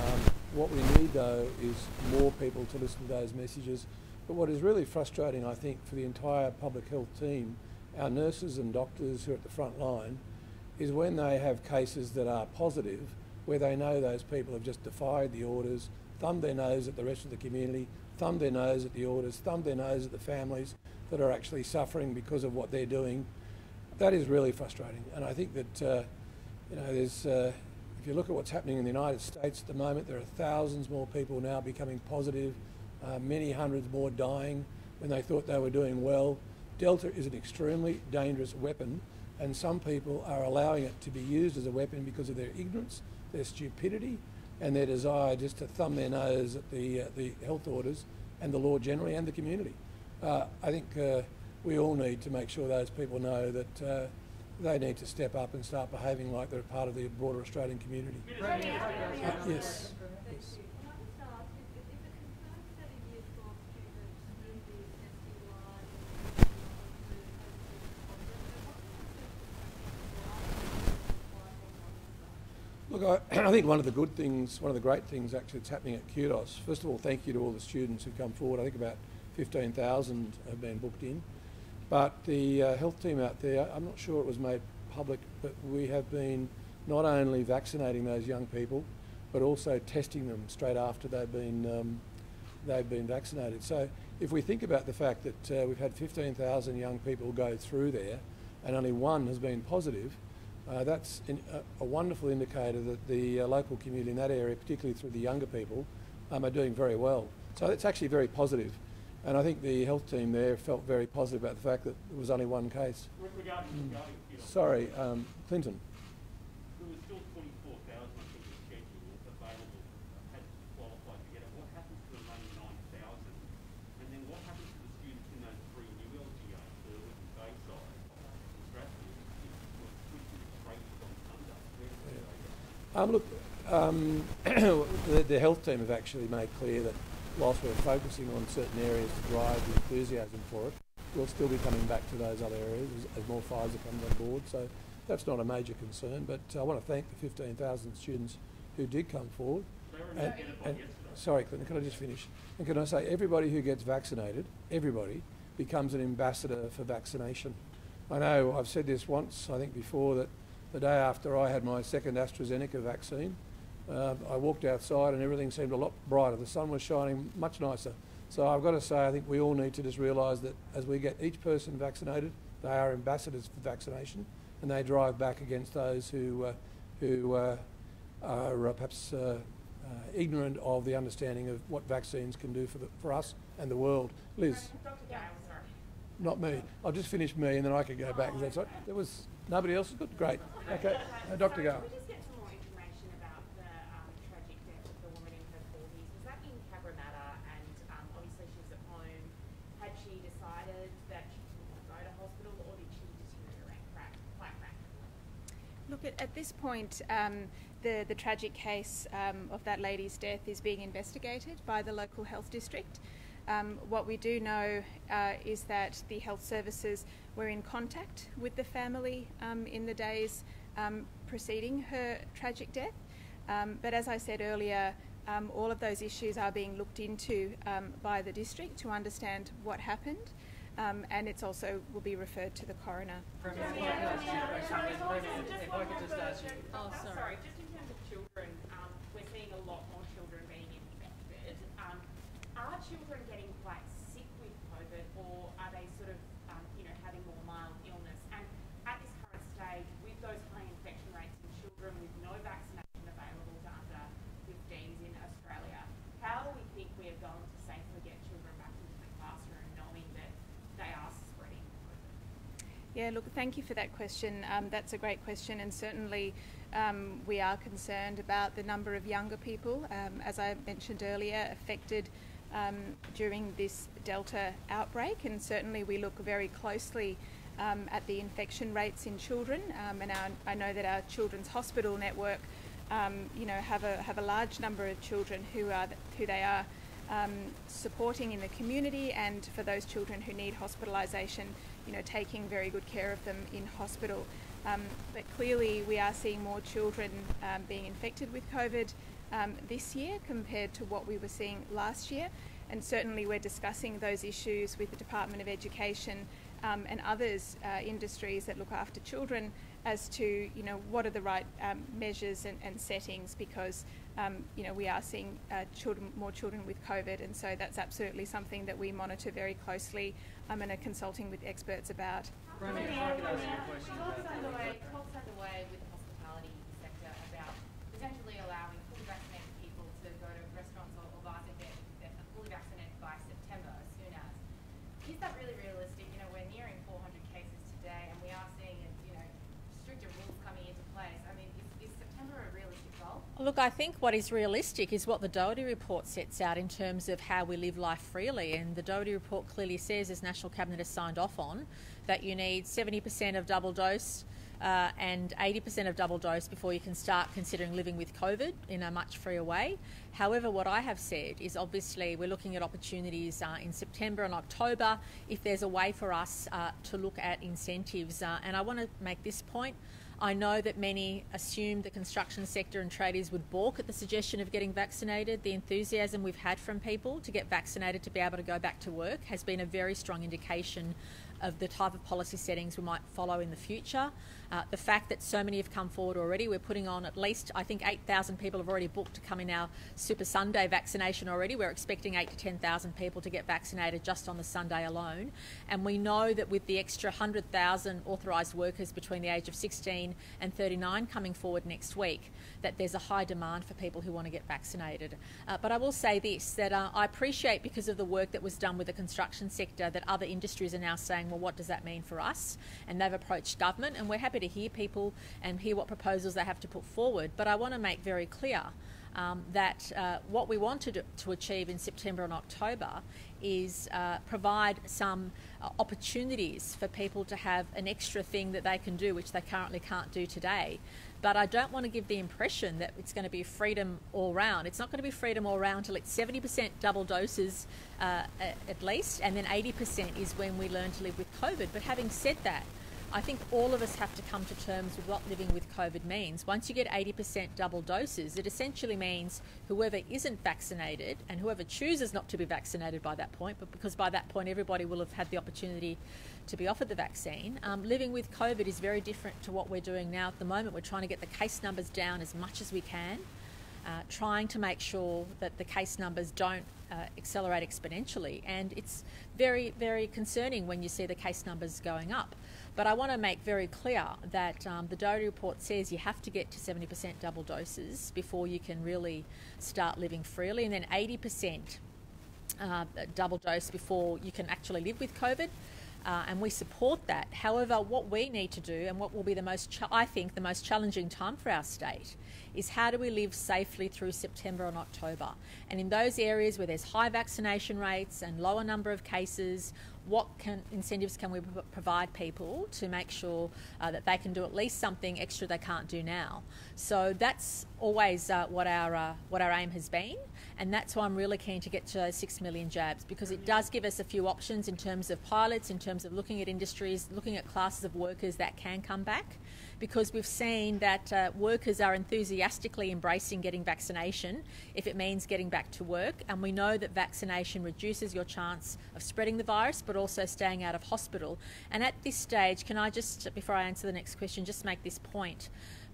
Um, what we need though is more people to listen to those messages. But what is really frustrating, I think, for the entire public health team, our nurses and doctors who are at the front line, is when they have cases that are positive, where they know those people have just defied the orders, thumbed their nose at the rest of the community, thumbed their nose at the orders, thumbed their nose at the families that are actually suffering because of what they're doing. That is really frustrating. And I think that, uh, you know, there's, uh, if you look at what's happening in the United States at the moment, there are thousands more people now becoming positive, uh, many hundreds more dying when they thought they were doing well. Delta is an extremely dangerous weapon, and some people are allowing it to be used as a weapon because of their ignorance, their stupidity, and their desire just to thumb their nose at the, uh, the health orders and the law generally and the community. Uh, I think uh, we all need to make sure those people know that uh, they need to step up and start behaving like they're part of the broader Australian community. Yes. yes. Can I just ask, is, is it confirmed that a year 12 student will be testing live Look, I, I think one of the good things, one of the great things actually that's happening at Qudos, first of all, thank you to all the students who've come forward. I think about 15,000 have been booked in. But the uh, health team out there, I'm not sure it was made public, but we have been not only vaccinating those young people, but also testing them straight after they've been, um, they've been vaccinated. So if we think about the fact that uh, we've had 15,000 young people go through there and only one has been positive, uh, that's in, a, a, wonderful indicator that the uh, local community in that area, particularly through the younger people, um, are doing very well. So it's actually very positive. And I think the health team there felt very positive about the fact that there was only one case. Regarding, regarding, you know, Sorry, um, Clinton. there was still 24,000, I think, was scheduled available, uh, had qualified to get it. What happens to the remaining 9,000? And then what happens to the students in those three new LGAs, Burwood and Bayside, Strathfield, if we're switching straight from Sunday? Where do they go? Um, look, um, the, the health team have actually made clear that whilst we're focusing on certain areas to drive the enthusiasm for it, we'll still be coming back to those other areas as, as more Pfizer comes on board. So that's not a major concern. But I want to thank the 15,000 students who did come forward. And, and sorry, Clinton, can I just finish? And can I say, everybody who gets vaccinated, everybody, becomes an ambassador for vaccination. I know I've said this once, I think before, that the day after I had my second AstraZeneca vaccine, uh, I walked outside and everything seemed a lot brighter. The sun was shining much nicer. So I've got to say, I think we all need to just realise that as we get each person vaccinated, they are ambassadors for vaccination, and they drive back against those who uh, who uh, are uh, perhaps uh, uh, ignorant of the understanding of what vaccines can do for the, for us and the world. Liz, Dr. Gale, sorry. not me. I'll just finish me, and then I can go back. Is that right? There was nobody else. Is good, great. Okay, uh, Dr. Sorry, Gale. Can we just get some more information about the um, tragic death of the woman in her 40s? Was that in Cabramatta? And um, obviously she was at home. Had she decided that she didn't to go to hospital, or did she deteriorate quite, quite rapidly? Look, at, at this point, um, the, the tragic case um, of that lady's death is being investigated by the local health district. Um, what we do know uh, is that the health services were in contact with the family um, in the days um, preceding her tragic death. Um, but as I said earlier, um, all of those issues are being looked into um, by the district to understand what happened, um, and it's also will be referred to the coroner. If I could ask you a question, Sorry, then, Premier, just if one I more could just ask you. Oh, sorry. Sorry, just in terms of children, um, we're seeing a lot more children being infected. Um, are children getting quite sick with COVID, or are they sort of, um, you know, having more mild illness? And at this current stage, with those high infection rates in children with no vaccination available to under 15s in Australia, how do we think we to safely get children back into the classroom, knowing that they are spreading COVID? Yeah, look, thank you for that question. Um, that's a great question, and certainly um, we are concerned about the number of younger people, um, as I mentioned earlier, affected um, during this Delta outbreak, and certainly we look very closely um, at the infection rates in children, um, and our, I know that our Children's Hospital Network, um, you know, have a have a large number of children who are who they are um, supporting in the community, and for those children who need hospitalisation, you know, taking very good care of them in hospital. Um, but clearly, we are seeing more children being infected with COVID this year compared to what we were seeing last year. And certainly, we're discussing those issues with the Department of Education um, and others uh, industries that look after children as to you know what are the right um, measures and, and settings because um, you know we are seeing uh, children more children with COVID and so that's absolutely something that we monitor very closely um, and are consulting with experts about. Premier, if I could ask you a question Talks about underway, talks underway with the hospitality sector about potentially allowing fully vaccinated people to go to restaurants or, or bars if they're, if they're fully vaccinated by September as soon as. Is that really realistic? You know, we're nearing 400 cases today and we are seeing, you know, stricter rules coming into place. I mean, is, is September a realistic goal? Look, I think what is realistic is what the Doherty report sets out in terms of how we live life freely. And the Doherty report clearly says, as National Cabinet has signed off on, that you need 70% of double dose uh, and 80% of double dose before you can start considering living with COVID in a much freer way. However, what I have said is obviously we're looking at opportunities uh, in September and October if there's a way for us uh, to look at incentives. Uh, and I want to make this point. I know that many assumed the construction sector and tradies would balk at the suggestion of getting vaccinated. The enthusiasm we've had from people to get vaccinated to be able to go back to work has been a very strong indication of the type of policy settings we might follow in the future. Uh, the fact that so many have come forward already, we're putting on at least, I think 8,000 people have already booked to come in our Super Sunday vaccination already. We're expecting 8 to 10,000 people to get vaccinated just on the Sunday alone. And we know that with the extra 100,000 authorised workers between the age of 16 and 39 coming forward next week, that there's a high demand for people who want to get vaccinated. Uh, but I will say this that uh, I appreciate because of the work that was done with the construction sector that other industries are now saying, well, what does that mean for us? And they've approached government, and we're happy to hear people and hear what proposals they have to put forward. But I want to make very clear. Um, that uh, what we want to, do, to achieve in September and October is uh, provide some uh, opportunities for people to have an extra thing that they can do which they currently can't do today. But I don't want to give the impression that it's going to be freedom all round. It's not going to be freedom all round until it's 70% double doses uh, at least, and then 80% is when we learn to live with COVID. But having said that, I think all of us have to come to terms with what living with COVID means. Once you get 80% double doses, it essentially means whoever isn't vaccinated and whoever chooses not to be vaccinated by that point, but because by that point everybody will have had the opportunity to be offered the vaccine, um, living with COVID is very different to what we're doing now at the moment. We're trying to get the case numbers down as much as we can. Uh, trying to make sure that the case numbers don't uh, accelerate exponentially. And it's very, very concerning when you see the case numbers going up. But I want to make very clear that um, the Doherty report says you have to get to 70% double doses before you can really start living freely, and then 80% uh, double dose before you can actually live with COVID. Uh, and we support that. However, what we need to do, and what will be the most, I think, the most challenging time for our state, is how do we live safely through September and October? And in those areas where there's high vaccination rates and lower number of cases, what can, incentives can we provide people to make sure uh, that they can do at least something extra they can't do now? So that's always uh, what our uh, what our aim has been, and that's why I'm really keen to get to those six million jabs because it does give us a few options in terms of pilots, in terms of looking at industries, looking at classes of workers that can come back because we've seen that uh, workers are enthusiastically embracing getting vaccination if it means getting back to work. And we know that vaccination reduces your chance of spreading the virus, but also staying out of hospital. And at this stage, can I just, before I answer the next question, just make this point?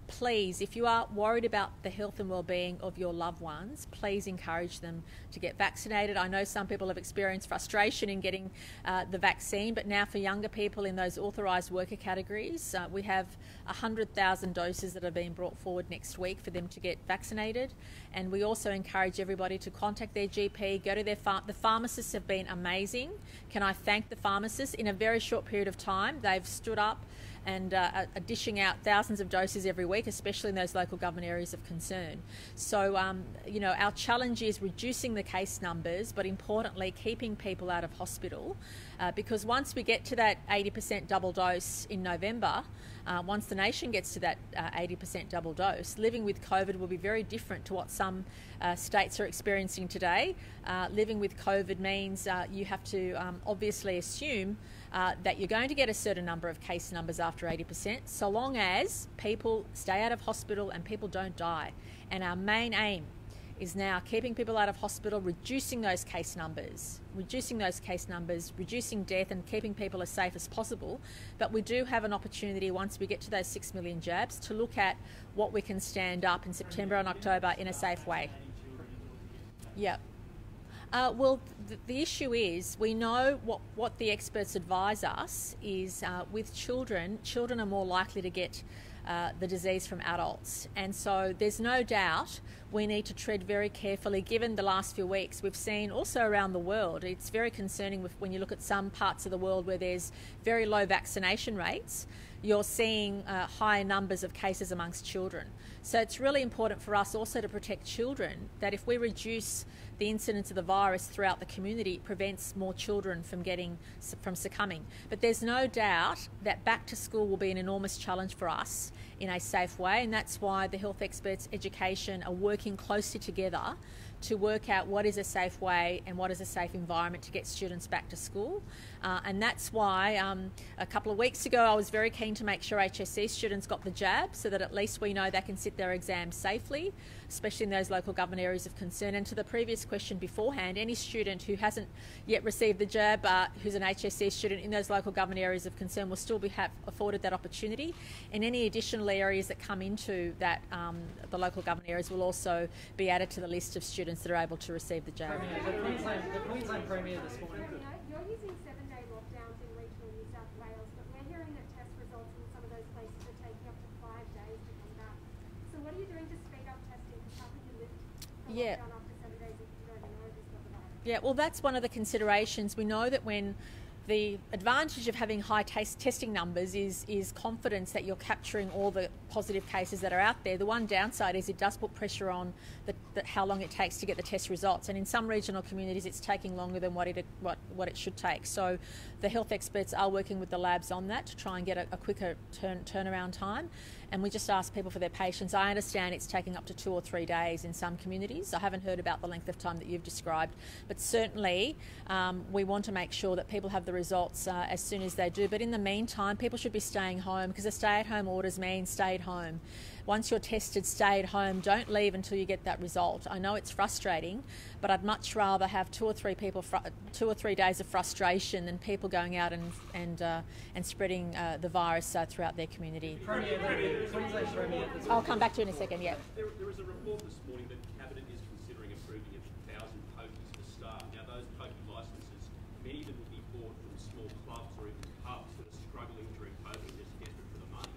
Please, if you are worried about the health and well-being of your loved ones, please encourage them to get vaccinated. I know some people have experienced frustration in getting uh, the vaccine, but now for younger people in those authorised worker categories, uh, we have 100,000 doses that are being brought forward next week for them to get vaccinated. And we also encourage everybody to contact their GP, go to their phar- the pharmacists have been amazing. Can I thank the pharmacists in a very short period of time? They've stood up and uh, are dishing out thousands of doses every week, especially in those local government areas of concern. So, um, you know, our challenge is reducing the case numbers, but importantly, keeping people out of hospital. Uh, because once we get to that 80% double dose in November, uh, once the nation gets to that uh, 80% double dose, living with COVID will be very different to what some uh, states are experiencing today. Uh, living with COVID means uh, you have to um, obviously assume uh, that you're going to get a certain number of case numbers after 80%, so long as people stay out of hospital and people don't die. And our main aim is now keeping people out of hospital, reducing those case numbers, reducing those case numbers, reducing death, and keeping people as safe as possible. But we do have an opportunity once we get to those 6 million jabs to look at what we can stand up in September and October in a safe way. Yeah. Uh, well, th- the issue is we know what, what the experts advise us is uh, with children, children are more likely to get uh, the disease from adults. And so there's no doubt we need to tread very carefully given the last few weeks we've seen also around the world. It's very concerning with, when you look at some parts of the world where there's very low vaccination rates, you're seeing uh, high numbers of cases amongst children. So it's really important for us also to protect children that if we reduce the incidence of the virus throughout the community, prevents more children from getting from succumbing. But there's no doubt that back to school will be an enormous challenge for us in a safe way, and that's why the health experts, education are working closely together to work out what is a safe way and what is a safe environment to get students back to school. Uh, and that's why um, a couple of weeks ago I was very keen to make sure HSC students got the jab so that at least we know they can sit their exams safely, especially in those local government areas of concern. And to the previous question beforehand, any student who hasn't yet received the jab, uh, who's an HSC student in those local government areas of concern, will still be have afforded that opportunity. And any additional areas that come into that, um, the local government areas will also be added to the list of students that are able to receive the jab. Premier, the Queensland, the Queensland Premier this morning. Premier, you're using seven-day lockdowns in regional New South Wales, but we're hearing that test results in some of those places are taking up to five days to come back. So what are you doing to speed up testing? How can you lift the Yeah. lockdown after seven days if you don't even know if it's got the virus? Yeah, well, that's one of the considerations. We know that when the advantage of having high taste testing numbers is is confidence that you're capturing all the positive cases that are out there. The one downside is it does put pressure on the, the, how long it takes to get the test results, and in some regional communities, it's taking longer than what it what what it should take. So, the health experts are working with the labs on that to try and get a, a quicker turn, turnaround time. And we just ask people for their patience. I understand it's taking up to two or three days in some communities. I haven't heard about the length of time that you've described, but certainly um, we want to make sure that people have the results uh, as soon as they do. But in the meantime, people should be staying home because the stay at home orders mean stay at home. Once you're tested, stay at home. Don't leave until you get that result. I know it's frustrating, but I'd much rather have two or three people, fr- two or three days of frustration than people going out and and uh, and spreading uh, the virus uh, throughout their community. Premier, the Premier I'll come back to you in a second. Yeah. There, there was a report this morning that Cabinet is considering approving a thousand pokies for staff. Now, those pokey licences, many of them will be bought from small clubs or even pubs that are struggling during COVID and just desperate for the money.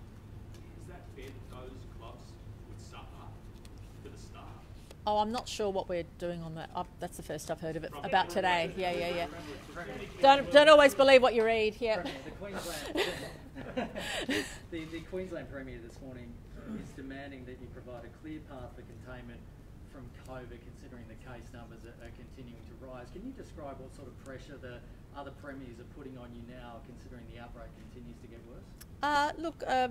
Is that fair that those clubs would suffer for the staff? Oh, I'm not sure what we're doing on that. Oh, that's the first I've heard of it about today. Yeah, yeah, yeah. Don't don't always believe what you read. Yeah. The Queensland, the, the Queensland Premier this morning is demanding that you provide a clear path for containment from COVID, considering the case numbers are, are continuing to rise. Can you describe what sort of pressure the other premiers are putting on you now, considering the outbreak continues to get worse? Uh, look, uh,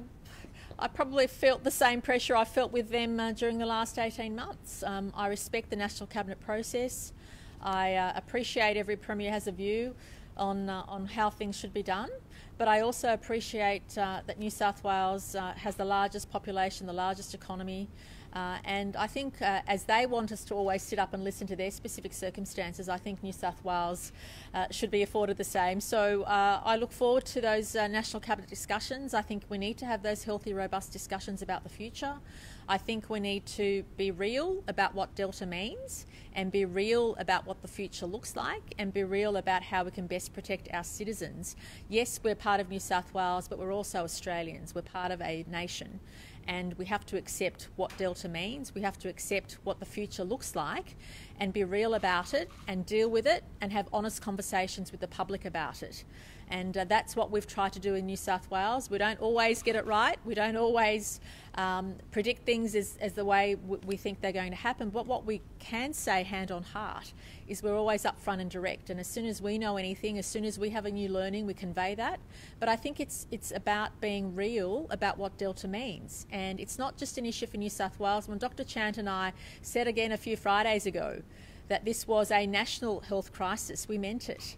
I probably felt the same pressure I felt with them uh, during the last 18 months. Um, I respect the National Cabinet process. I uh, appreciate every Premier has a view on, uh, on how things should be done, but I also appreciate uh, that New South Wales uh, has the largest population, the largest economy. Uh, and I think uh, as they want us to always sit up and listen to their specific circumstances, I think New South Wales uh, should be afforded the same. So uh, I look forward to those uh, National Cabinet discussions. I think we need to have those healthy, robust discussions about the future. I think we need to be real about what Delta means and be real about what the future looks like and be real about how we can best protect our citizens. Yes, we're part of New South Wales, but we're also Australians. We're part of a nation and we have to accept what Delta means. We have to accept what the future looks like and be real about it and deal with it and have honest conversations with the public about it. And uh, that's what we've tried to do in New South Wales. We don't always get it right. We don't always um, predict things as, as the way we think they're going to happen. But what we can say, hand on heart, is we're always upfront and direct. And as soon as we know anything, as soon as we have a new learning, we convey that. But I think it's it's about being real about what Delta means. And it's not just an issue for New South Wales. When Dr. Chant and I said again a few Fridays ago that this was a national health crisis, we meant it.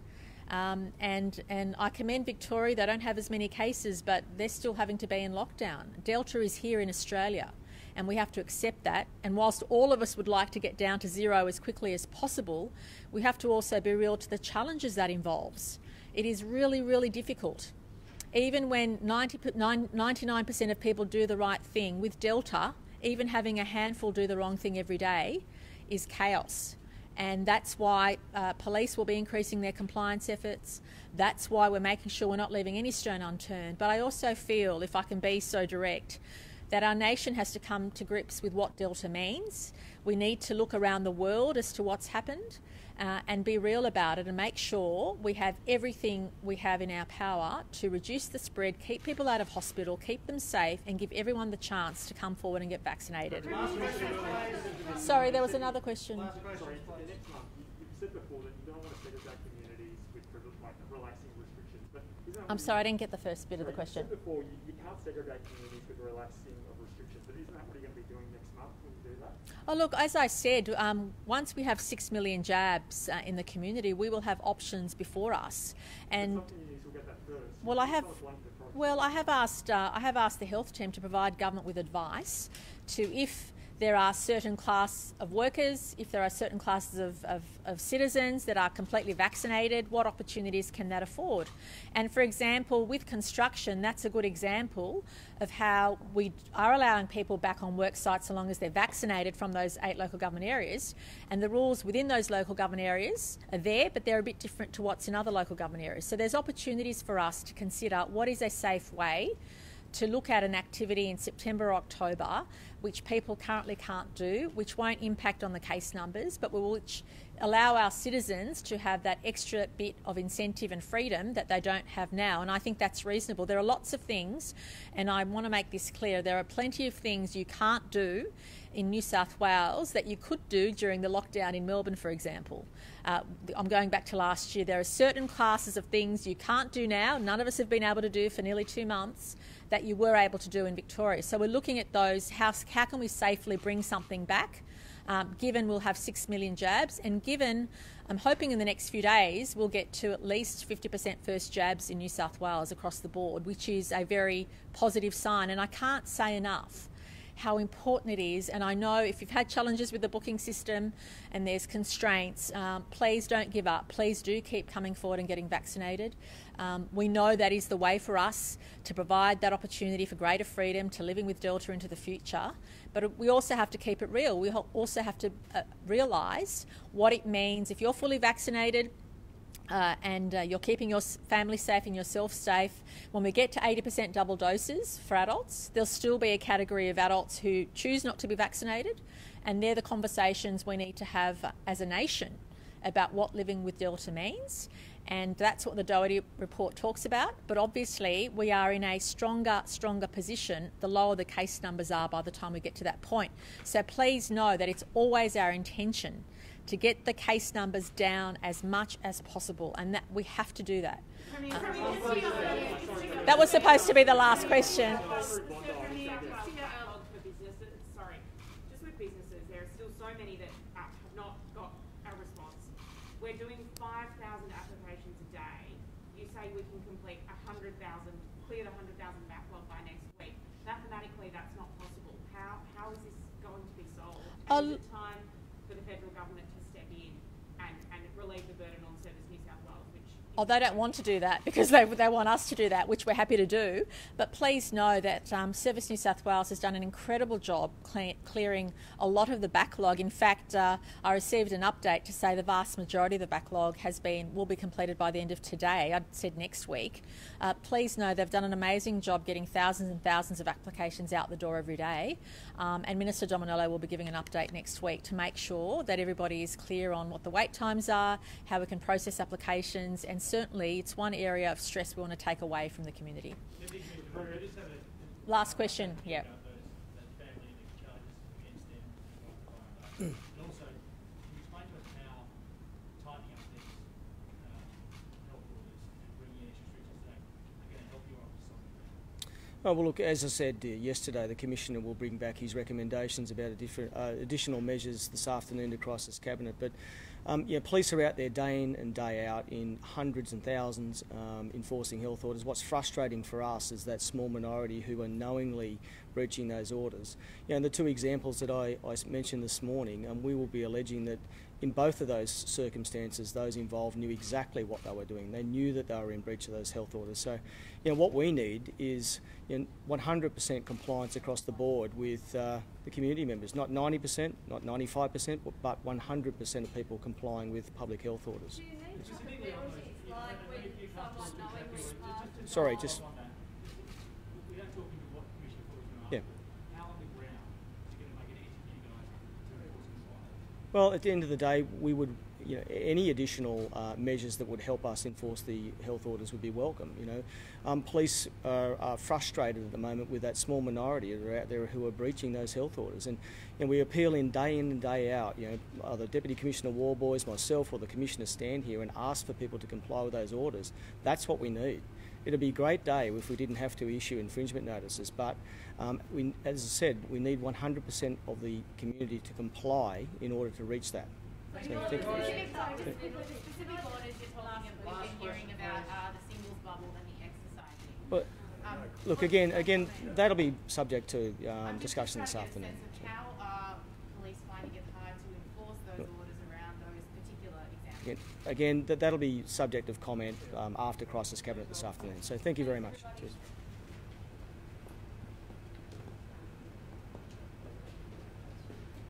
Um, and and I commend Victoria. They don't have as many cases, but they're still having to be in lockdown. Delta is here in Australia, and we have to accept that. And whilst all of us would like to get down to zero as quickly as possible, we have to also be real to the challenges that involves. It is really, really difficult. Even when 90, 99% of people do the right thing, with Delta, even having a handful do the wrong thing every day is chaos And that's why uh, police will be increasing their compliance efforts. That's why we're making sure we're not leaving any stone unturned. But I also feel, if I can be so direct, that our nation has to come to grips with what Delta means. We need to look around the world as to what's happened uh, and be real about it and make sure we have everything we have in our power to reduce the spread, keep people out of hospital, keep them safe, and give everyone the chance to come forward and get vaccinated. Sorry, there was another question. Sorry, you, said before that you don't want to segregate communities with relaxing restrictions, but isn't that I'm sorry, I didn't get the first bit of the question. Before you, you can't segregate communities with relaxing of restrictions, but isn't that what you're going to be doing next month when you do that? Oh, look, as I said, um, once we have six million jabs uh, in the community, we will have options before us. And Some communities will get that first. well, I have. not a blanket approach. Well, I have asked. Uh, I have asked the health team to provide government with advice to if there are certain class of workers, if there are certain classes of, of, of citizens that are completely vaccinated, what opportunities can that afford? And for example, with construction, that's a good example of how we are allowing people back on work sites so long as they're vaccinated from those eight local government areas. And the rules within those local government areas are there, but they're a bit different to what's in other local government areas. So there's opportunities for us to consider what is a safe way to look at an activity in September October, which people currently can't do, which won't impact on the case numbers, but will allow our citizens to have that extra bit of incentive and freedom that they don't have now. And I think that's reasonable. There are lots of things, and I want to make this clear there are plenty of things you can't do in New South Wales that you could do during the lockdown in Melbourne, for example. Uh, I'm going back to last year. There are certain classes of things you can't do now, none of us have been able to do for nearly two months, that you were able to do in Victoria. So we're looking at those. How, how can we safely bring something back? Um, given we'll have 6 million jabs, and given I'm hoping in the next few days we'll get to at least 50% first jabs in New South Wales across the board, which is a very positive sign. And I can't say enough how important it is. And I know if you've had challenges with the booking system and there's constraints, um, please don't give up. Please do keep coming forward and getting vaccinated. Um, we know that is the way for us to provide that opportunity for greater freedom to living with Delta into the future. But we also have to keep it real. We also have to uh, realise what it means if you're fully vaccinated. Uh, and uh, you're keeping your family safe and yourself safe. When we get to 80% double doses for adults, there'll still be a category of adults who choose not to be vaccinated, and they're the conversations we need to have as a nation about what living with Delta means. And that's what the Doherty report talks about. But obviously, we are in a stronger, stronger position the lower the case numbers are by the time we get to that point. So please know that it's always our intention to get the case numbers down as much as possible, and that we have to do that. That was supposed to be the last question. sorry, just with businesses, there are still so many that have not got a response. We're doing 5,000 applications a day. You say we can complete 100,000, clear the 100,000 backlog by next week. Mathematically, that's not possible. How, how is this going to be solved? And is it time for the federal government to step in and, and relieve the burden on Service New South Wales, which Oh, they don't want to do that because they, they want us to do that, which we're happy to do. But please know that um, Service New South Wales has done an incredible job cle- clearing a lot of the backlog. In fact, uh, I received an update to say the vast majority of the backlog has been will be completed by the end of today. I said next week. Uh, please know they've done an amazing job getting thousands and thousands of applications out the door every day. Um, and Minister Dominello will be giving an update next week to make sure that everybody is clear on what the wait times are, how we can process applications, and certainly it's one area of stress we want to take away from the community. Last question, yeah. And also, can you explain to us how tightening up these uh, health orders and bringing in extra restrictions today are going to help your office solve the Oh, well, look, as I said uh, yesterday, the Commissioner will bring back his recommendations about uh, additional measures this afternoon to Crisis Cabinet. But um, yeah, police are out there day in and day out in hundreds and thousands um, enforcing health orders. What's frustrating for us is that small minority who are knowingly breaching those orders. You know, the two examples that I, I mentioned this morning, um, we will be alleging that in both of those circumstances, those involved knew exactly what they were doing. They knew that they were in breach of those health orders. So, you know, what we need is you know, 100% compliance across the board with uh, the community members. Not 90%, not 95%, but 100% of people complying with public health orders. Do you need proper penalties, like when someone knowingly passes Sorry, on? just- On that, without talking to what Commissioner Ford was Yeah. going to ask, how on the ground is it going to make it easy for you guys to enforce compliance? Well, at the end of the day, we would, you know, any additional uh, measures that would help us enforce the health orders would be welcome. You know, um, police are, are frustrated at the moment with that small minority that are out there who are breaching those health orders, and know, we appeal in day in and day out. You know, either Deputy Commissioner Worboys, myself, or the commissioner stand here and ask for people to comply with those orders. That's what we need. It'd be a great day if we didn't have to issue infringement notices, but um, we, as I said, we need 100% of the community to comply in order to reach that. So, Your thank you. specific, sorry, just quickly, the specific orders you're talking about, we've been hearing about are the singles bubble and the exercising. But Um, look, again, again, that'll be subject to um, discussion this to get a afternoon. How are police finding it hard to enforce those orders around those particular examples? Again, again that, that'll be subject of comment um, after crisis cabinet this afternoon. So thank you very much. Cheers.